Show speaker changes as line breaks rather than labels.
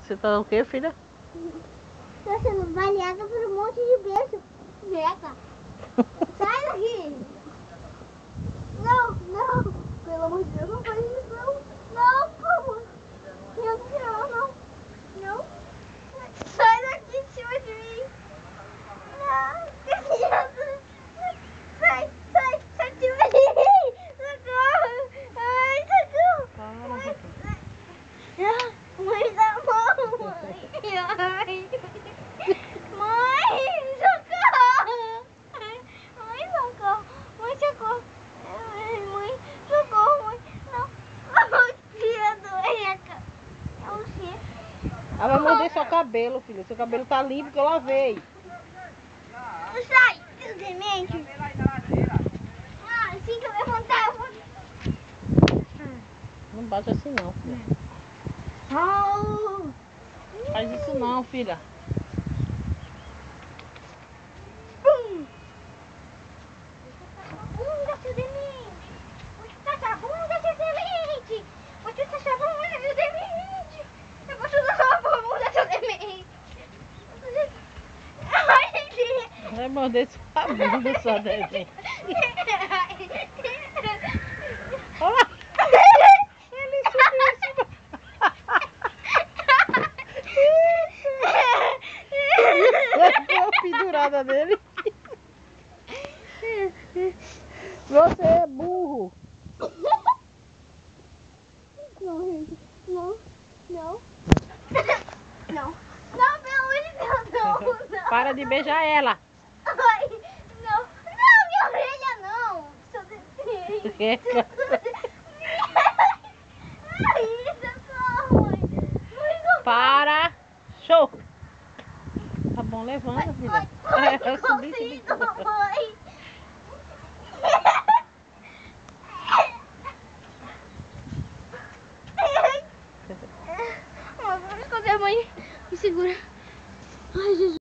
Você tá o quê, filha?
Tô sendo baleada por um monte de beijo. Vega. Sai daqui. Não, não. Pelo amor de Deus, não faz isso, não. Não, por favor. Meu Deus, não, não. Não. Sai daqui de cima de mim. Não. Criança. Sai, sai, sai de mim. Socorro. Ai, socorro.
Para,
Ah, Mãe da mão, mãe. Ai. Mãe, socorro. Mãe, socorro. Mãe, socorro. Ai, Mãe, socorro, mãe. Não. Oh, tia doença. É o cheiro.
Ela vai morder seu cabelo, filha. Seu cabelo tá limpo que eu lavei.
Sai, seu demente. Ah, assim que eu levantar, eu vou...
Não bate assim não, filha.
Oh.
Faz isso não, filha.
Bum! Bunda, seu demente! Você tá com a bunda, seu demente! Você tá com a bunda, seu demente! Eu vou chutar sua bunda, seu demente! Ai, que...
Vai morder sua bunda, sua desenho. Olha. Ele subiu em a pendurada dele. Você é burro.
Não. Não. Não. Não. Não, pelo amor de Deus, não.
Para de beijar ela.
Ai, não. Não, minha orelha não. Seu socorro.
Para. Show. Tá bom, levanta, filha. É, subir, subir.
consigo, mãe. Mãe. Me segura. Ai, Jesus.